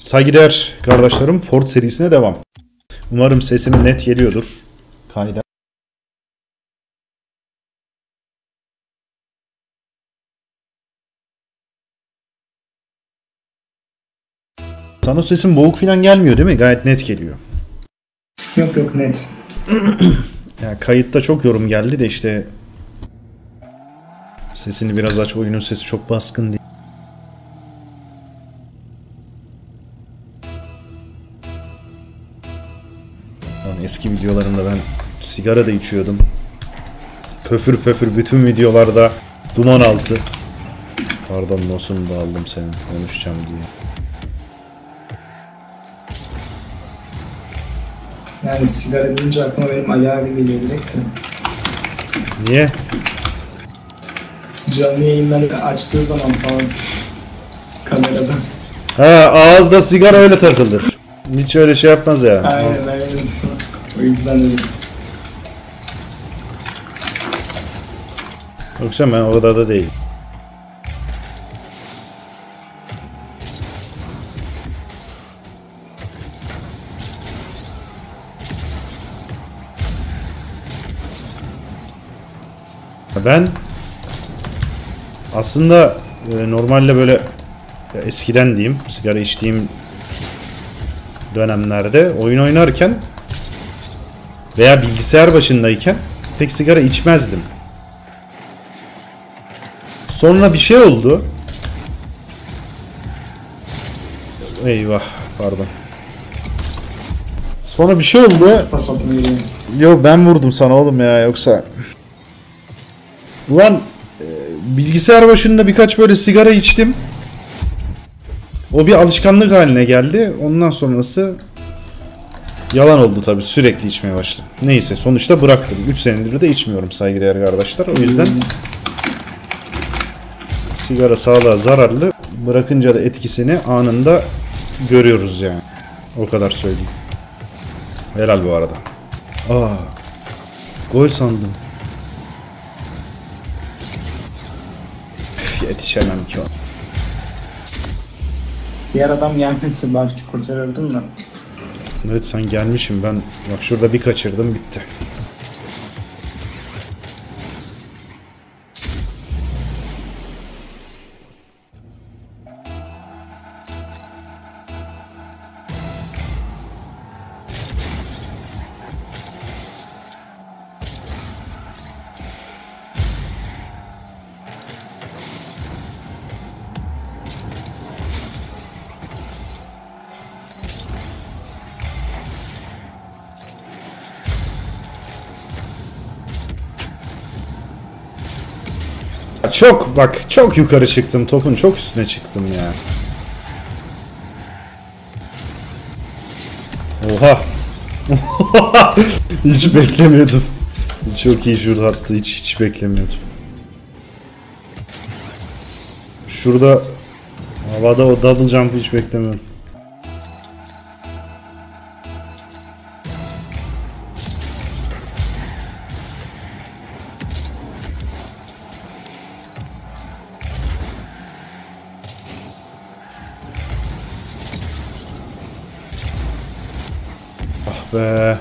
Saygıdeğer kardeşlerim Ford serisine devam. Umarım sesim net geliyordur. Kayda. Sana sesim boğuk falan gelmiyor değil mi? Gayet net geliyor. Yok yok net. Ya kayıtta çok yorum geldi de işte sesini biraz aç. Oyunun sesi çok baskın değil. Eski videolarımda ben sigara da içiyordum. Pöfür pöfür bütün videolarda duman altı. Pardon nosunu da aldım senin konuşacağım diye. Yani sigara deyince aklıma benim abi geliyor direkt de. Niye? Canlı yayınları açtığı zaman falan kameradan. Ha ağızda sigara öyle takılır. Hiç öyle şey yapmaz ya. Aynen aynen. O yüzden dedim. Yoksa ben o kadar da değil. Ben aslında e, normalde böyle eskiden diyeyim sigara içtiğim dönemlerde oyun oynarken veya bilgisayar başındayken pek sigara içmezdim. Sonra bir şey oldu. Eyvah pardon. Sonra bir şey oldu. Yo ben vurdum sana oğlum ya yoksa. Ulan e, bilgisayar başında birkaç böyle sigara içtim. O bir alışkanlık haline geldi. Ondan sonrası yalan oldu tabi sürekli içmeye başladım. Neyse sonuçta bıraktım. 3 senedir de içmiyorum saygıdeğer kardeşler. O yüzden sigara sağlığa zararlı. Bırakınca da etkisini anında görüyoruz yani. O kadar söyleyeyim. Helal bu arada. Aa. Gol sandım. Üf, Yetişemem ki ona. Diğer adam gelmesi belki kurtarırdım da. Evet sen gelmişim ben. Bak şurada bir kaçırdım bitti. Çok bak çok yukarı çıktım. Topun çok üstüne çıktım ya. Oha. hiç beklemiyordum. Çok iyi şurada attı. Hiç hiç beklemiyordum. Şurada havada o double jump'ı hiç beklemiyorum. Be.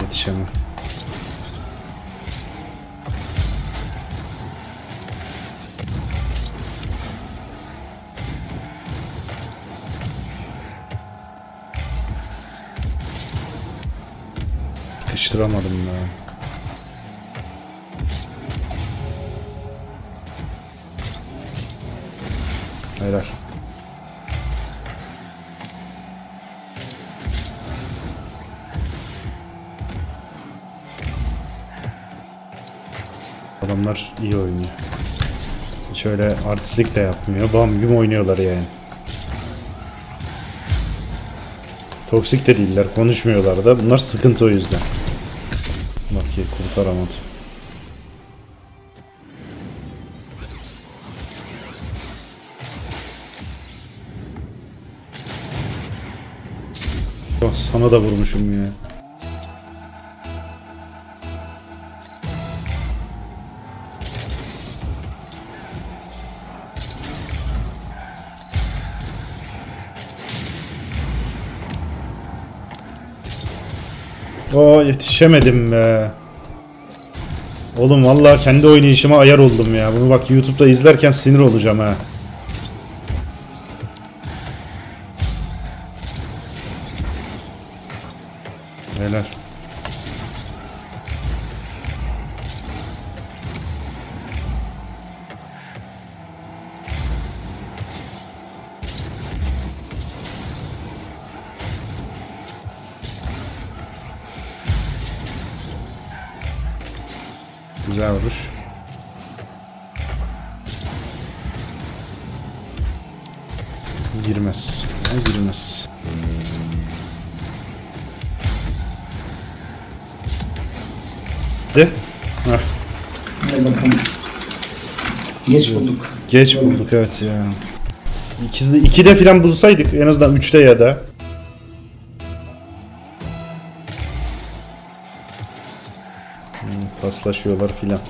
Yetişemem. Sıkıştıramadım ya. Helal. Adamlar iyi oynuyor. Hiç öyle artistlik de yapmıyor. Bam güm oynuyorlar yani. Toksik de değiller. Konuşmuyorlar da. Bunlar sıkıntı o yüzden. Bak ki kurtaramadı. Oh, sana da vurmuşum ya. Oo yetişemedim be. Oğlum vallahi kendi oynayışıma ayar oldum ya. Bunu bak YouTube'da izlerken sinir olacağım ha. Güzel vuruş. Girmez. Ha, Girmez. De. Bakalım. Geç bulduk. geç bulduk evet ya. İkizde, ikide filan bulsaydık en azından üçte ya da. Hmm, paslaşıyorlar filan.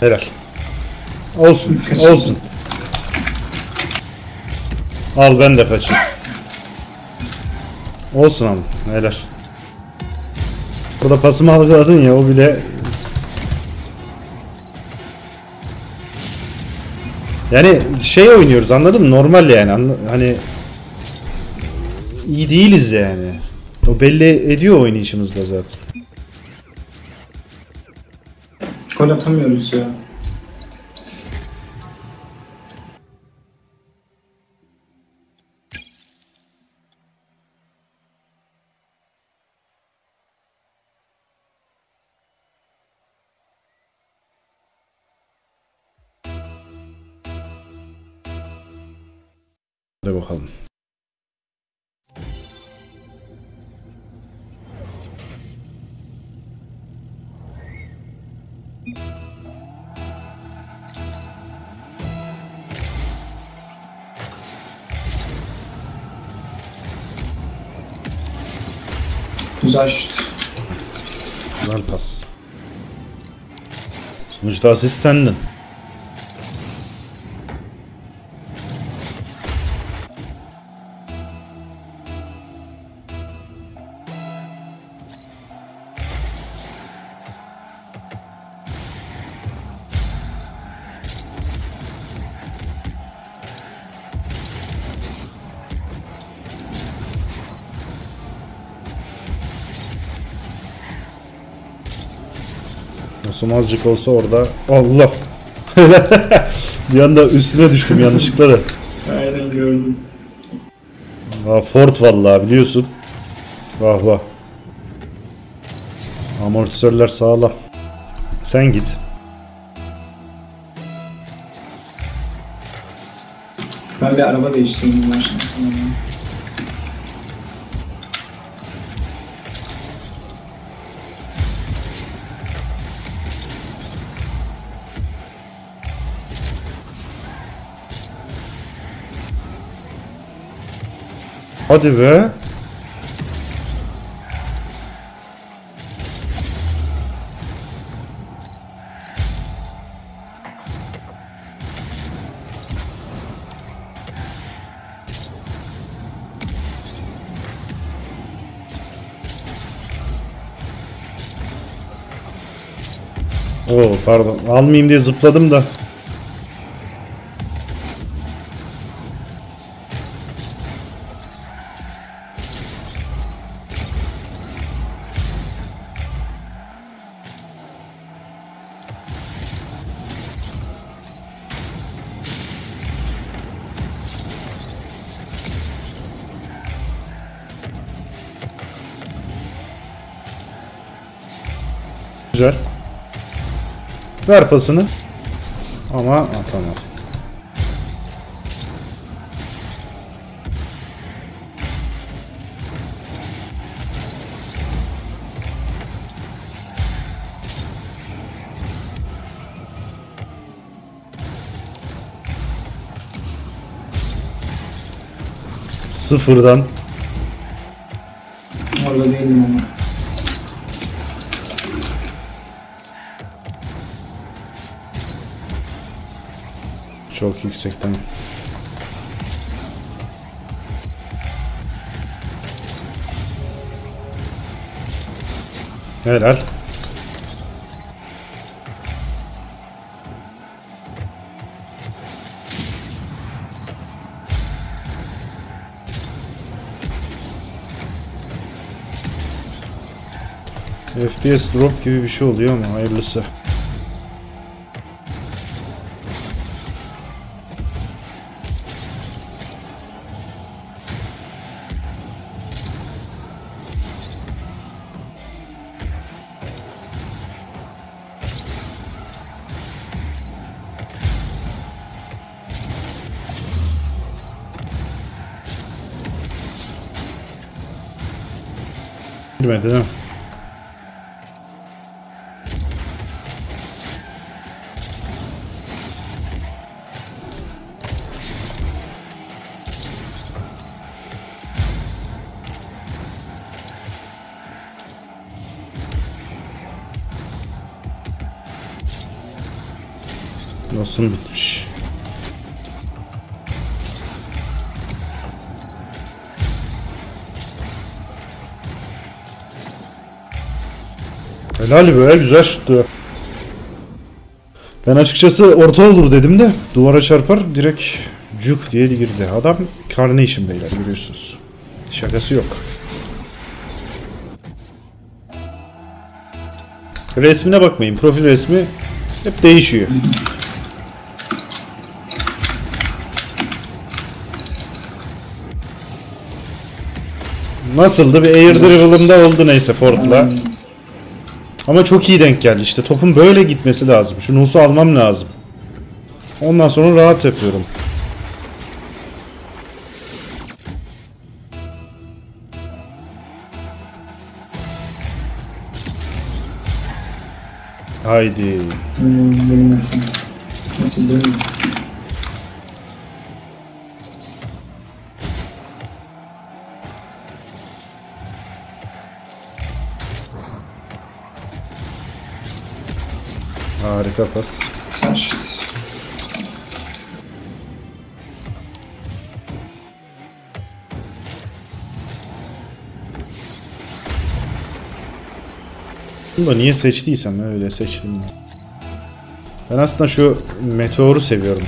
Helal. Olsun, Kaçın. olsun. Al ben de kaçayım. Olsun ama, helal. Burada pasımı algıladın ya, o bile... Yani şey oynuyoruz anladın mı? Normal yani. Hani iyi değiliz yani. O belli ediyor oynayışımızda zaten. Gol atamıyoruz ya. Güzel şut. Güzel pas. Sonuçta asist sendin. Nasıl azıcık olsa orada Allah bir anda üstüne düştüm yanlışlıkla da. Aynen gördüm. Aa, Ford vallahi biliyorsun. Vah vah. Amortisörler sağlam. Sen git. Ben bir araba değiştireyim Hadi be. Oo pardon. Almayayım diye zıpladım da. Ver pasını. Ama atamadı. Sıfırdan. Orada değilim ama. Çok yüksekten. Helal. FPS drop gibi bir şey oluyor ama hayırlısı. Girmedi değil mi? Nasıl bitmiş? Helal be güzel şuttu. Ben açıkçası orta olur dedim de duvara çarpar direkt cuk diye girdi. Adam Carnation beyler görüyorsunuz. Şakası yok. Resmine bakmayın. Profil resmi hep değişiyor. Nasıldı? Bir air dribble'ımda oldu neyse Ford'la. Ama çok iyi denk geldi işte. Topun böyle gitmesi lazım. Şu Nus'u almam lazım. Ondan sonra rahat yapıyorum. Haydi. Nasıl? Harika pas. Güzel şut. Bunu da niye seçtiysem öyle seçtim. ben. Ben aslında şu meteoru seviyorum.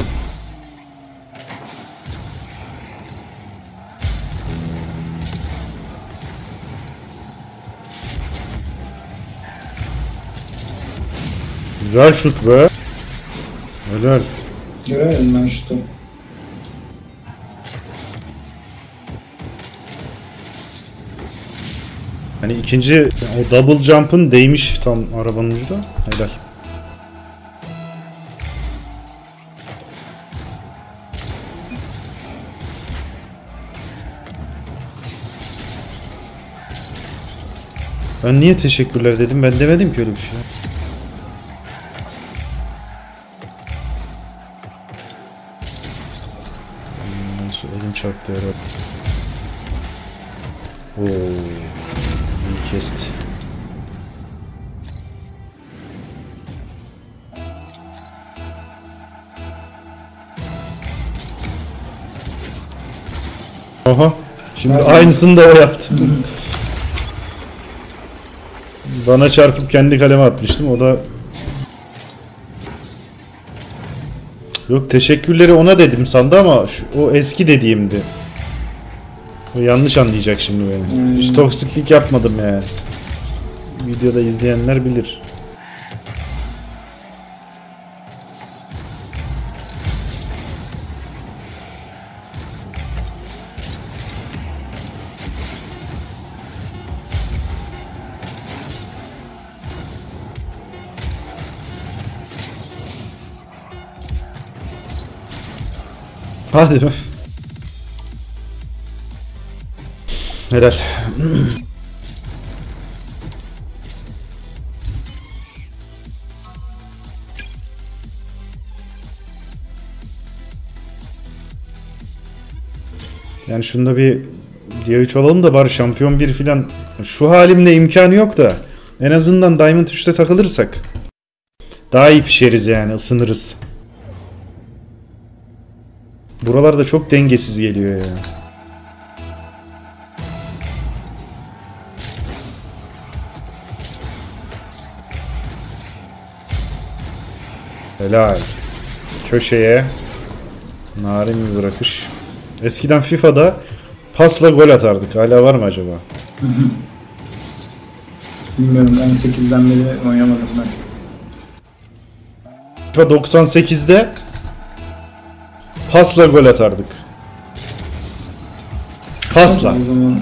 Güzel şut be. Helal. Göremedim ben şutu. Hani ikinci o double jump'ın değmiş tam arabanın ucuna. Helal. Ben niye teşekkürler dedim? Ben demedim ki öyle bir şey. Çarptı herhalde. Oo, iyi kesti. Oha. Şimdi aynısını da o yaptı. Bana çarpıp kendi kaleme atmıştım. O da Yok teşekkürleri ona dedim sandı ama şu, o eski dediğimdi. O yanlış anlayacak şimdi beni. Hmm. Hiç toksiklik yapmadım yani. Videoda izleyenler bilir. Hadi be. Helal. Yani şunda bir diye 3 olalım da bari şampiyon bir filan. Şu halimle imkanı yok da en azından Diamond 3'te takılırsak daha iyi pişeriz yani ısınırız. Buralarda çok dengesiz geliyor ya. Helal. Köşeye narin bir bırakış. Eskiden FIFA'da pasla gol atardık. Hala var mı acaba? Bilmiyorum 18'den beri oynamadım ben. FIFA 98'de pasla gol atardık. Pasla. O zaman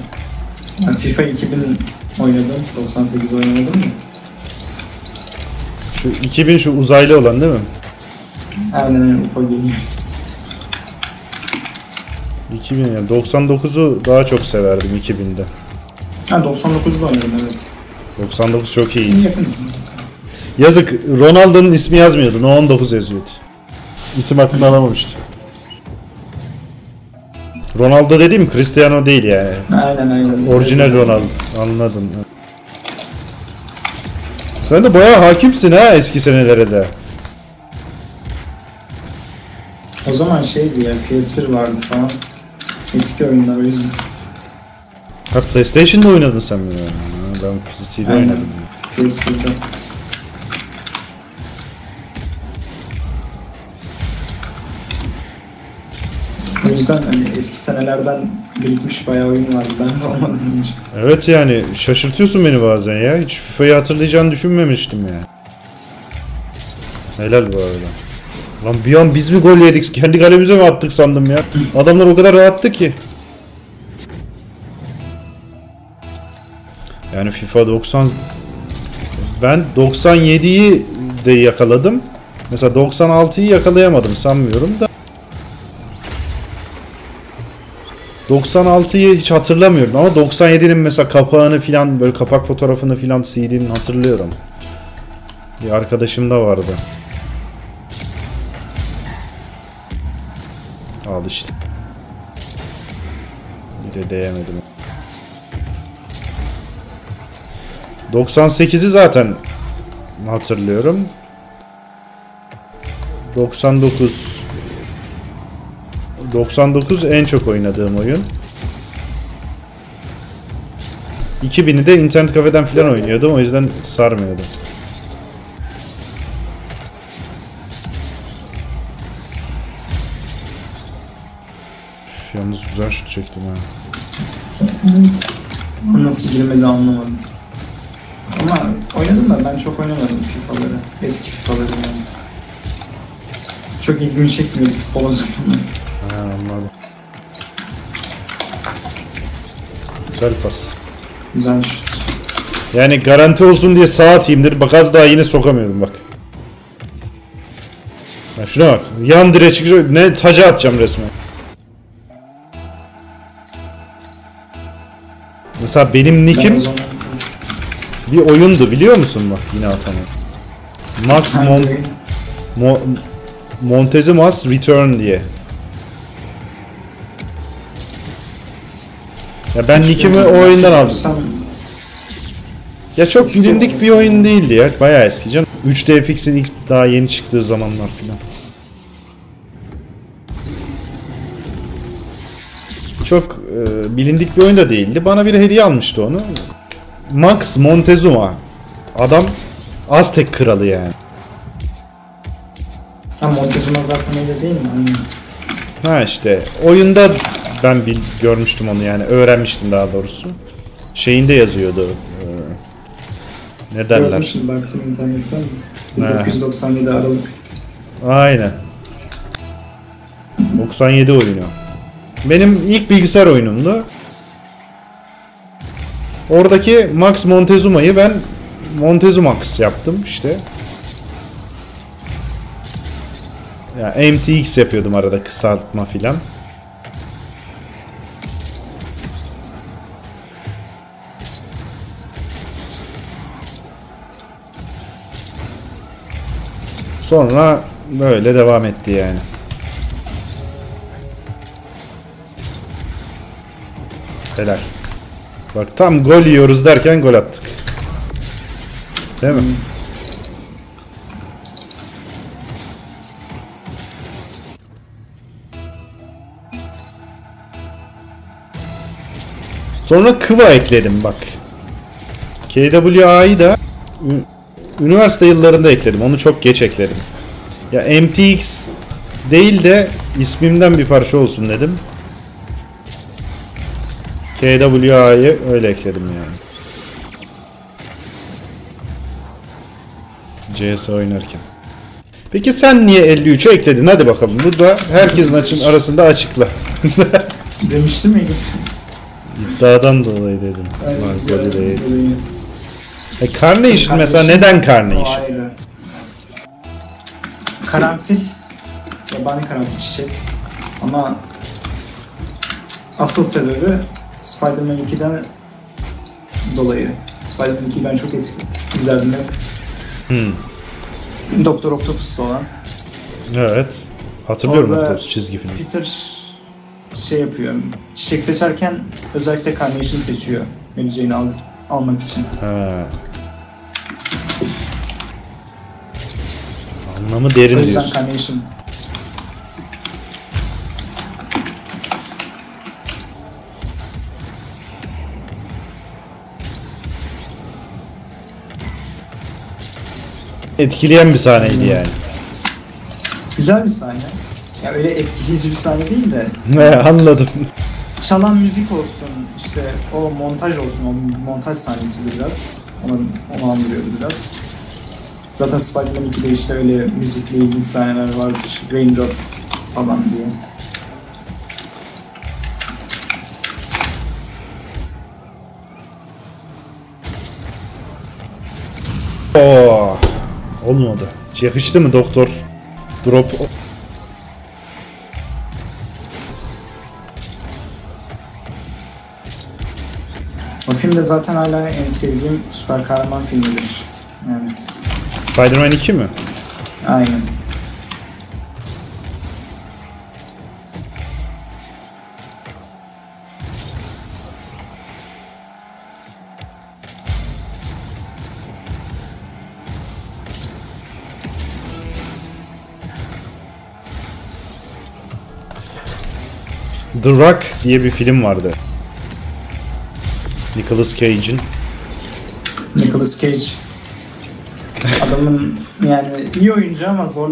ben FIFA 2000 oynadım. 98 oynamadım mı? Şu 2000 şu uzaylı olan değil mi? Aynen öyle ufak geliyor. 2000 yani 99'u daha çok severdim 2000'de. Ha 99'da oynadım evet. 99 çok iyiydi. Yazık Ronaldo'nun ismi yazmıyordu. No 19 yazıyordu. İsim hakkını alamamıştı. Ronaldo dediğim Cristiano değil yani. Aynen aynen. Orijinal Ronaldo. Anladın. Sen de bayağı hakimsin ha eski senelere de. O zaman şeydi ya PS1 vardı falan. Eski oyunlar o yüzden. Ha PlayStation'da oynadın sen bunu. Ben PC'de oynadım. PS1'de. O yüzden hani eski senelerden birikmiş bayağı oyun vardı. Ben de olmadan önce. Evet yani şaşırtıyorsun beni bazen ya. Hiç FIFA'yı hatırlayacağını düşünmemiştim ya. Helal bu arada. Lan bir an biz mi gol yedik? Kendi kalemize mi attık sandım ya? Adamlar o kadar rahattı ki. Yani FIFA 90 ben 97'yi de yakaladım. Mesela 96'yı yakalayamadım sanmıyorum da. 96'yı hiç hatırlamıyorum ama 97'nin mesela kapağını filan böyle kapak fotoğrafını filan CD'nin hatırlıyorum. Bir arkadaşım da vardı. Al işte. Bir de değemedim. 98'i zaten hatırlıyorum. 99 99 en çok oynadığım oyun. 2000'i de internet kafeden filan oynuyordum o yüzden sarmıyordu. Üf, yalnız güzel şut çektim ha. Evet. Nasıl girmedi anlamadım. Ama oynadım da ben çok oynamadım FIFA'ları. Eski FIFA'ları yani. Çok ilgimi çekmiyordu futbol o zaman. Ha anladım. Güzel pas. Güzel şut. Yani garanti olsun diye sağ atayımdır. Bak az daha yine sokamıyordum bak. Ya şuna bak. Yan direğe çıkacak. Ne taca atacağım resmen. Mesela benim zaman- bir oyundu biliyor musun bak yine atamam. Max Mon Mo Montezuma's Return diye. Ya ben nickimi o oyundan aldım. Ya çok bilindik bir oyun değildi ya. Bayağı eski canım. 3D FX'in ilk daha yeni çıktığı zamanlar filan. Çok e, bilindik bir oyun da değildi. Bana bir hediye almıştı onu. Max Montezuma. Adam Aztek kralı yani. Ha Montezuma zaten öyle değil mi? Aynen. Ha işte oyunda ben bil, görmüştüm onu yani öğrenmiştim daha doğrusu. Şeyinde yazıyordu. e, ne derler? Gördüm şimdi baktım internetten. Ha. 1997 Aralık. Aynen. 97 oyunu. Benim ilk bilgisayar oyunumdu. Oradaki Max Montezuma'yı ben Montezumax yaptım işte. Ya MTX yapıyordum arada kısaltma filan. Sonra böyle devam etti yani. Helal. Bak tam gol yiyoruz derken gol attık. Değil mi? Sonra Kıva ekledim bak. KWA'yı da üniversite yıllarında ekledim. Onu çok geç ekledim. Ya MTX değil de ismimden bir parça olsun dedim. KWA'yı öyle ekledim yani. CS oynarken. Peki sen niye 53'e ekledin? Hadi bakalım. Bu da herkesin açın arasında açıkla. Demiştim ya. İddiadan dolayı dedim. Aynen, değil. E, Carnation mesela Kardeşim, neden o Carnation? ayrı. Karanfil. Yabani karanfil çiçek. Ama asıl sebebi Spider-Man 2'den dolayı. Spider-Man 2'yi ben çok eski izlerdim hep. Hmm. Doktor Octopus'ta olan. Evet. Hatırlıyorum Orada- Octopus çizgi filmi. Peter şey yapıyor. Çiçek seçerken özellikle Carnation seçiyor. Mary Jane'i al, almak için. Ha. Anlamı derin O diyorsun. Carnation. Etkileyen bir sahneydi yani. Güzel bir sahne. Ya öyle etkileyici bir sahne değil de He, anladım. çalan müzik olsun, işte o montaj olsun, o montaj sahnesi biraz. Onu, onu andırıyordu biraz. Zaten Spider-Man 2'de işte öyle müzikle ilgili sahneler vardır. Raindrop falan diye. Oo. Olmadı. Yakıştı mı doktor? Drop. O film de zaten hala en sevdiğim süper kahraman filmidir. Spider-Man 2 mi? aynen. The Rock diye bir film vardı. Nicolas Cage'in. Nicolas Cage. Adamın yani iyi oyuncu ama zor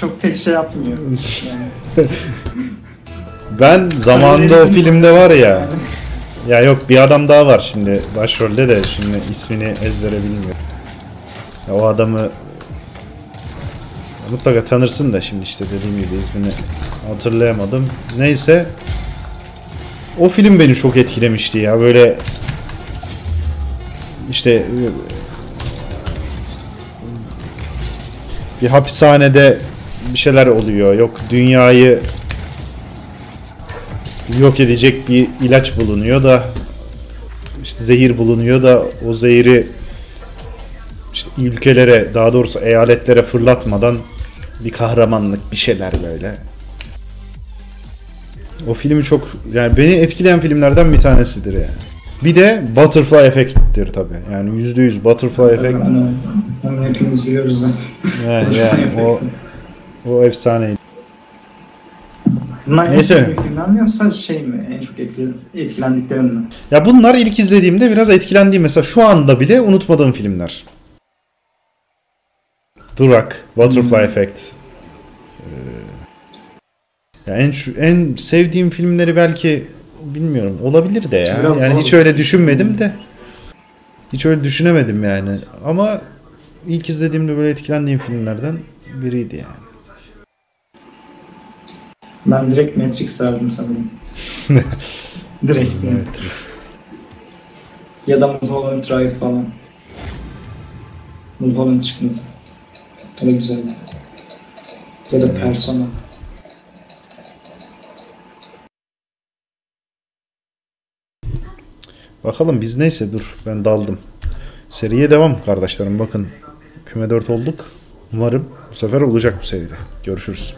çok pek şey yapmıyor. Yani, Ben zamanında o filmde var ya. yani. Ya yok bir adam daha var şimdi başrolde de şimdi ismini ezbere bilmiyorum. Ya o adamı mutlaka tanırsın da şimdi işte dediğim gibi ismini hatırlayamadım. Neyse o film beni çok etkilemişti ya böyle işte bir hapishanede bir şeyler oluyor. Yok dünyayı yok edecek bir ilaç bulunuyor da işte zehir bulunuyor da o zehiri işte ülkelere daha doğrusu eyaletlere fırlatmadan bir kahramanlık bir şeyler böyle. O filmi çok yani beni etkileyen filmlerden bir tanesidir yani. Bir de Butterfly Effect'tir tabi. Yani %100 Butterfly Effect. Onu, hepimiz biliyoruz zaten. Yani, o, o efsaneydi. Bunlar en Neyse. sevdiğin filmler mi yoksa şey mi? En çok etkili, etkilendiklerin mi? Ya bunlar ilk izlediğimde biraz etkilendiğim mesela şu anda bile unutmadığım filmler. Durak, Butterfly Hmm. Effect. Ee, ya en en sevdiğim filmleri belki bilmiyorum olabilir de ya. Biraz yani zor. hiç öyle düşünmedim de. Hiç öyle düşünemedim yani. Ama ilk izlediğimde böyle etkilendiğim filmlerden biriydi yani. Ben direkt Matrix derdim sanırım. direkt yani. Matrix. Ya da Mulholland Drive falan. Mulholland çıkması. O da güzel. Ya da Persona. Bakalım biz neyse dur ben daldım. Seriye devam kardeşlerim bakın. Küme 4 olduk. Umarım bu sefer olacak bu seride. Görüşürüz.